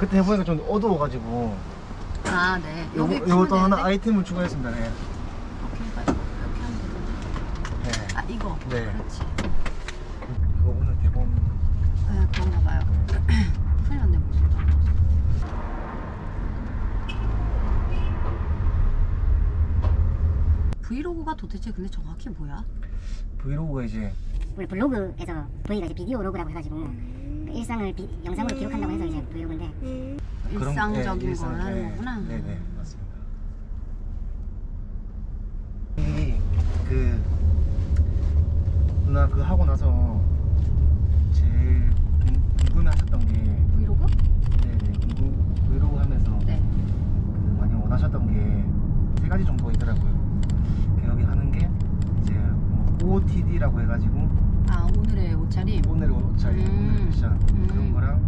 그때 해보니까 좀 어두워가지고 아, 네. 요거, 여기 요것도 풀면 하나 되는데? 아이템을 추가했습니다 네. 이렇게 해가지고 이렇게 하면 되는데. 네. 아, 이거. 네. 그렇지. 그거 오늘 대본 네, 그런가 봐요. 큰일 났네, 모습도 안 나와서. 브이로그가 도대체 근데 정확히 뭐야? 브이로그가 이제 원래 블로그에서 V가 이제 video log라고 해가지고 일상을 비- 영상으로 기록한다고 해서 이제 브이로그인데 그런- 일상적인 네, 일상- 걸 하는 네, 거구나. 네 네 맞습니다 이 그 누나 그 하고 나서 제일 궁- 궁금해하셨던 게 브이로그? 네네 궁금 브이로그 하면서 네. 그 많이 원하셨던 게 세 가지 정도 있더라고요. 그 여기 하는 게 이제 뭐 OOTD라고 해가지고 옷차림? 오늘의 옷차림, 음. 오늘의 패션 음. 그런 거랑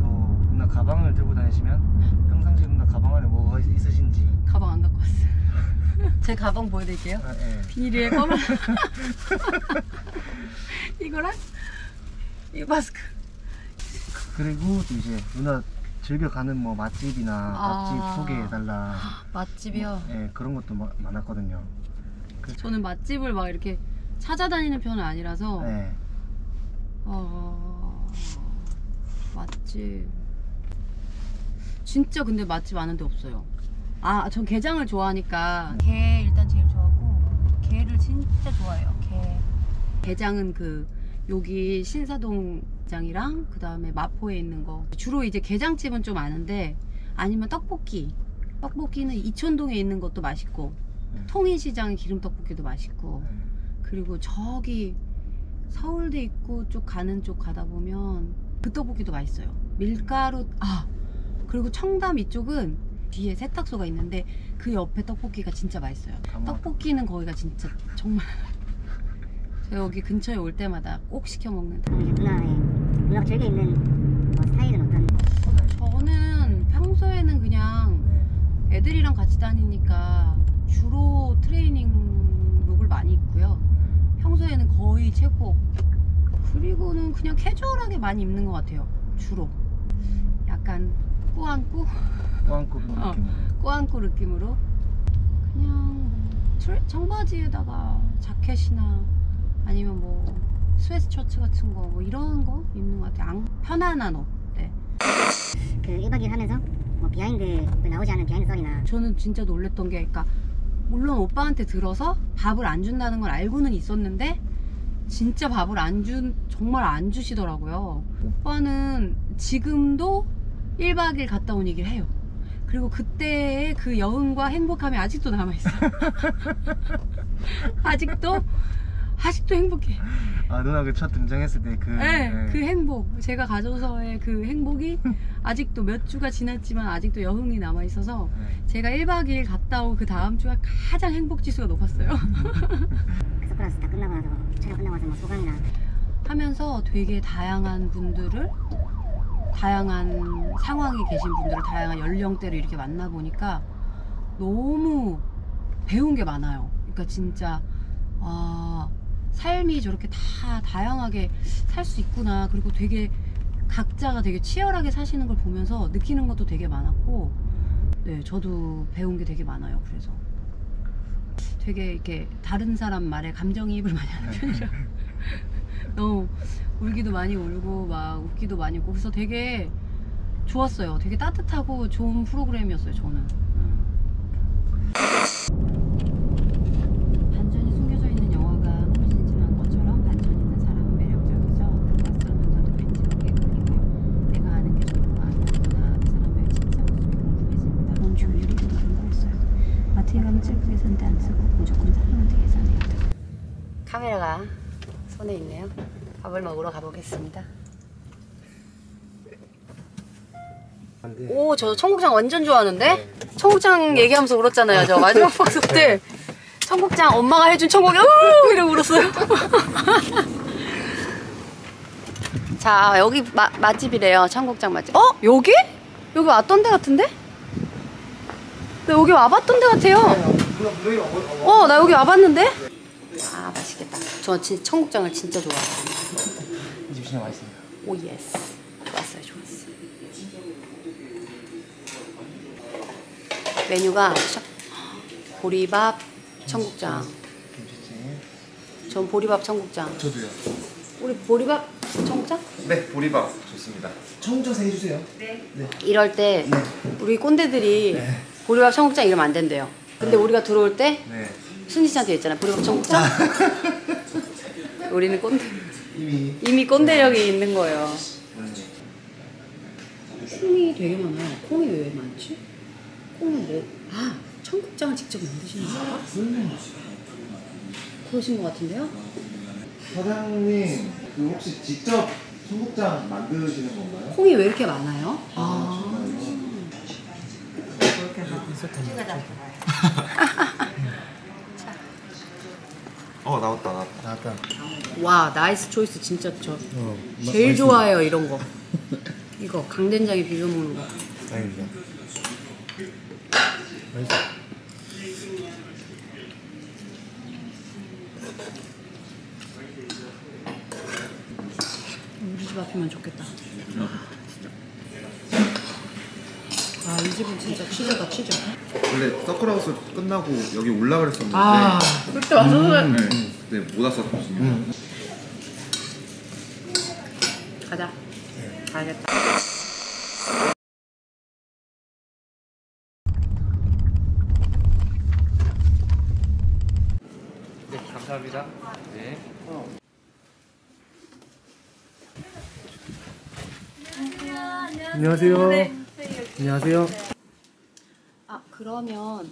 또 누나 가방을 들고 다니시면 평상시에 누나 가방 안에 뭐가 있- 있으신지 가방 안 갖고 왔어요. 제 가방 보여드릴게요. 아, 예. 비닐에 검은 이거랑 이 마스크. 그리고 또 이제 누나 즐겨 가는 뭐 맛집이나 아. 맛집 소개해달라 맛집이요. 예 그런 것도 마- 많았거든요. 그, 저는 맛집을 막 이렇게 찾아다니는 편은 아니라서 예. 어... 맛집 진짜 근데 맛집 아는 데 없어요. 아, 전 게장을 좋아하니까 게 일단 제일 좋아하고 게를 진짜 좋아해요. 게. 게장은 그 여기 신사동장이랑 그 다음에 마포에 있는 거 주로 이제 게장집은 좀 아는데 아니면 떡볶이 떡볶이는 이촌동에 있는 것도 맛있고 네. 통인시장 기름 떡볶이도 맛있고 예. 그리고 저기 서울대 입구 쪽 가는 쪽 가다 보면 그 떡볶이도 맛있어요. 밀가루 아 그리고 청담 이쪽은 뒤에 세탁소가 있는데 그 옆에 떡볶이가 진짜 맛있어요. 가만- 떡볶이는 거기가 진짜 정말 제가 여기 근처에 올 때마다 꼭 시켜 먹는. 그럼 이제 누나의 누나가 즐겨 입는 뭐 스타일은 어떤 저는 평소에는 그냥 네. 애들이랑 같이 다니니까 주로 트레이닝 look을 많이 입고요. 평소에는 거의 체육복. 그리고는 그냥 캐주얼하게 많이 입는 것 같아요. 주로. 약간 꾸안꾸? 꾸안꾸 어. 느낌. 꾸안꾸 느낌으로. 그냥 뭐 트레- 청바지에다가 자켓이나 아니면 뭐 스웨트셔츠 같은 거 뭐 이런 거 입는 것 같아요. 안- 편안한 옷. 네. 그 1박 2일 하면서 뭐 behind 그 나오지 않은 behind 썰이나 저는 진짜 놀랬던 게, 그러니까 물론 오빠한테 들어서 밥을 안 준다는 걸 알고는 있었는데 진짜 밥을 안 준, 정말 안 주시더라고요. 오빠는 지금도 1박 2일 갔다 온 얘기를 해요. 그리고 그때의 그 여흥과 행복함이 아직도 남아있어요. 아직도, 아직도 행복해. 아 누나 그 첫 등장했을 때그 네, 그 행복. 제가 가져서의 그 행복이 아직도 몇 주가 지났지만 아직도 여흥이 남아 있어서 제가 1박 2일 갔다 온그 다음 주가 가장 행복 지수가 높았어요. 그 선글라스 다 끝나고 나서 촬영 끝나고 나서 뭐 소감이나 하면서 되게 다양한 분들을 다양한 상황에 계신 분들을 다양한 연령대를 이렇게 만나보니까 너무 배운 게 많아요. 그러니까 진짜 아, 삶이 저렇게 다 다양하게 살 수 있구나. 그리고 되게 각자가 되게 치열하게 사시는 걸 보면서 느끼는 것도 되게 많았고, 네, 저도 배운 게 되게 많아요. 그래서 되게 이렇게 다른 사람 말에 감정이입을 많이 하는 편이라 너무 울기도 많이 울고 막 웃기도 많이 웃고 그래서 되게 좋았어요. 되게 따뜻하고 좋은 프로그램이었어요. 저는. 음. 반전이 숨겨져 있는 영화가 흥미진진한 것처럼 반전 있는 사람은 매력적이죠. 낯설면서도 왠지 모르게 끌리고요. 내가 아는 게 전부가 아니었구나. 그 사람의 진짜 모습이 궁금해집니다. 넌 조율이 좀 다른 거였어요. 마트에 가면 셀프 계산대 안 쓰고 무조건 사람한테 계산해요. 카메라가 손에 있네요. 밥을 먹으러 가보겠습니다. 오, 저 청국장 완전 좋아하는데? 청국장 얘기하면서 울었잖아요. 저 마지막 방송 때. 청국장 엄마가 해준 청국장, 으! 이러고 울었어요. 자, 여기 마, 맛집이래요. 청국장 맛집. 어? 여기? 여기 왔던 데 같은데? 나 여기 와봤던 데 같아요. 어, 어, 어, 나 여기 와봤는데? 아, 맛있겠다. 저 진짜 청국장을 진짜 좋아해요. 이 집 진짜 맛있습니다. oh, yes. 좋았어요, 좋았어. 메뉴가 셔- 보리밥 청국장. 김치찜. 전 보리밥 청국장. 저도요. 우리 보리밥 청국장? 네, 보리밥 좋습니다. 청정사 해주세요. 이럴 때 네. 우리 꼰대들이 네. 보리밥 청국장 이러면 안 된대요. 근데 우리가 들어올 때 네. 순지 씨한테 있잖아 보리밥 청국장. 우리는 꼰대 이미. 이미 꼰대력이 있는 거예요. 음. 콩이 되게 많아요. 콩이 왜 많지? 콩은 뭐? 아 청국장을 직접 만드시는 거예요? 그러신 것 같은데요? 사장님, 그 혹시 직접 청국장 만드시는 건가요? 콩이 왜 이렇게 많아요? 아. 어, 나왔다, 나왔다. 나왔다. 와 nice choice 진짜 저 어. 제일 좋아해요 이런 거. 이거 강된장에 비벼 먹는 거. 다행이다. 맛있어. 우리 집 앞이면 좋겠다. 아, 이 집은 진짜 치즈다, 치즈. 원래 서클하우스 끝나고 여기 올라 그랬었는데 아, 그때 와서 네, 네, 못 왔었거든요. 음. 가자. 가야겠다. 네, 감사합니다. 네. 안녕하세요. 안녕하세요. 아, 그러면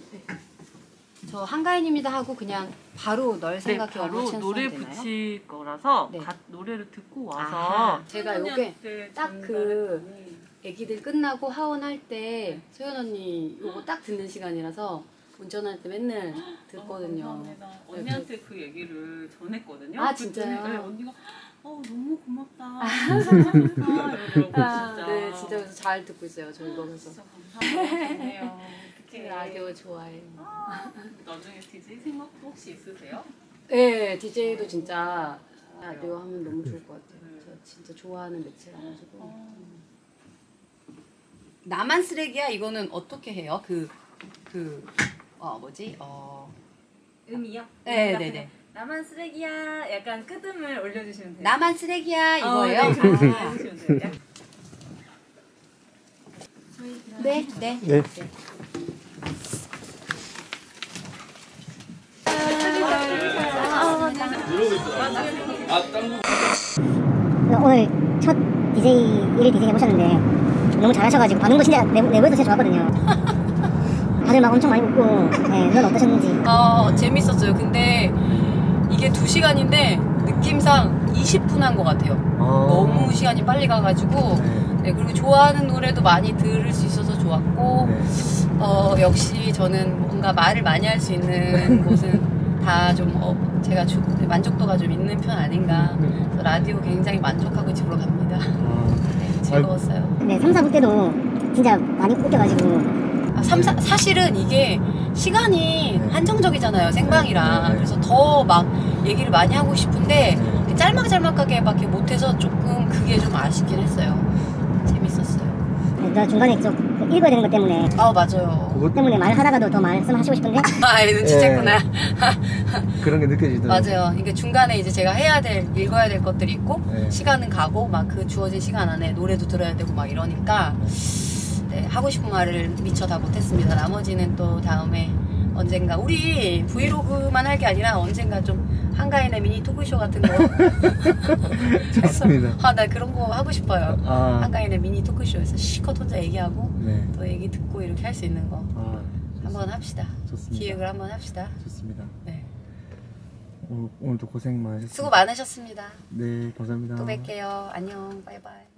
저 한가인입니다 하고 그냥 바로 널 네, 생각해 바로 노래 되나요? 붙일 거라서 네. 가- 노래를 듣고 와서 아하, 제가 요게 청년들 딱 전달을- 그 애기들 끝나고 하원할 때 소연 언니 요거 딱 듣는 시간이라서 운전할 때 맨날 듣거든요. 어, 감사합니다. 언니한테 그 얘기를 전했거든요. 아, 진짜요? 네, 언니가 어 너무 고맙다. 감사합니다. 이러더라고 아, 진짜. 네, 진짜 그래서 잘 듣고 있어요. 저 이거 그래서. 진짜 감사해요. 그 라디오 좋아해요. 나중에 DJ 생각도 혹시 있으세요? 네, DJ도 진짜 라디오 하면 너무 좋을 것 같아요. 저 진짜 좋아하는 매체라가지고. 음. 나만 쓰레기야 이거는 어떻게 해요? 그 그 어 뭐지? 어 음이요? 네, 네, 네. 나만 쓰레기야 약간 끄듬을 올려주시면 돼요. 나만 쓰레기야 어, 이거예요? 네, 그렇게 아. 약- 네, 네. 네. 오늘 첫 DJ 1일 DJ 해보셨는데 너무 잘하셔가지고 반응도 진짜 내, 내부에서 진짜 좋았거든요. 다들 막 엄청 많이 웃고 네, 그건 어떠셨는지 어 재밌었어요. 근데 이게 2 시간인데 느낌상 20분 한 것 같아요. 너무 시간이 빨리 가가지고 네 그리고 좋아하는 노래도 많이 들을 수 있어서 좋았고 어 역시 저는 뭔가 말을 많이 할 수 있는 곳은 다 좀 어, 제가 주, 만족도가 좀 있는 편 아닌가. 그래서 라디오 굉장히 만족하고 집으로 갑니다. 네, 즐거웠어요. 근데 3, 4부 때도 진짜 많이 웃겨가지고 아, 삼, 사, 사실은 이게 시간이 한정적이잖아요 생방이랑. 그래서 더 막 얘기를 많이 하고 싶은데 짤막짤막하게 밖에 못해서 조금 그게 좀 아쉽긴 했어요. 재밌었어요. 네, 나 중간에 좀 읽어야 되는 것 때문에. 아 맞아요. 그것 때문에 말하다가도 더 말씀하시고 싶은데? 아 눈치챘구나. 그런 게 느껴지더라고요. 맞아요. 이게 중간에 이제 제가 해야 될 읽어야 될 것들이 있고 네. 시간은 가고 막 그 주어진 시간 안에 노래도 들어야 되고 막 이러니까 네, 하고 싶은 말을 미처 다 못했습니다 나머지는 또 다음에 언젠가 우리 브이로그만 할 게 아니라 언젠가 좀 한가인의 미니 토크쇼 같은 거 좋습니다. 아, 나 그런 거 하고 싶어요. 아, 한가인의 미니 토크쇼에서 시컷 혼자 얘기하고 네. 또 얘기 듣고 이렇게 할 수 있는 거 아, 한번 합시다. 좋습니다. 기획을 한번 합시다. 좋습니다. 네. 오늘, 오늘도 고생 많으셨습니다. 수고 많으셨습니다. 네, 감사합니다. 또 뵐게요. 안녕. 바이바이.